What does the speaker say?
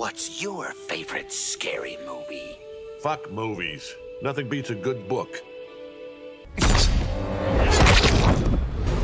What's your favorite scary movie? Fuck movies. Nothing beats a good book.